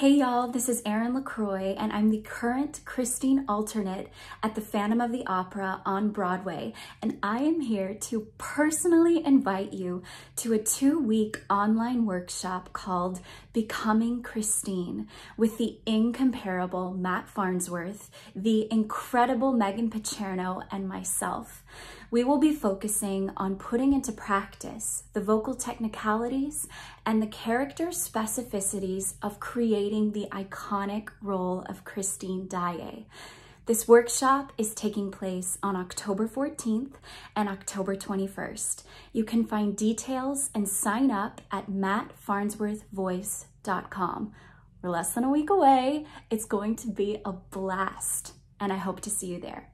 Hey y'all, this is Eryn LeCroy, and I'm the current Christine alternate at the Phantom of the Opera on Broadway, and I am here to personally invite you to a two-week online workshop called Becoming Christine with the incomparable Matt Farnsworth, the incredible Meghan Picerno, and myself. We will be focusing on putting into practice the vocal technicalities and the character specificities of creating the iconic role of Christine Daaé. This workshop is taking place on October 14th and October 21st. You can find details and sign up at mattfarnsworthvoice.com. We're less than a week away. It's going to be a blast, and I hope to see you there.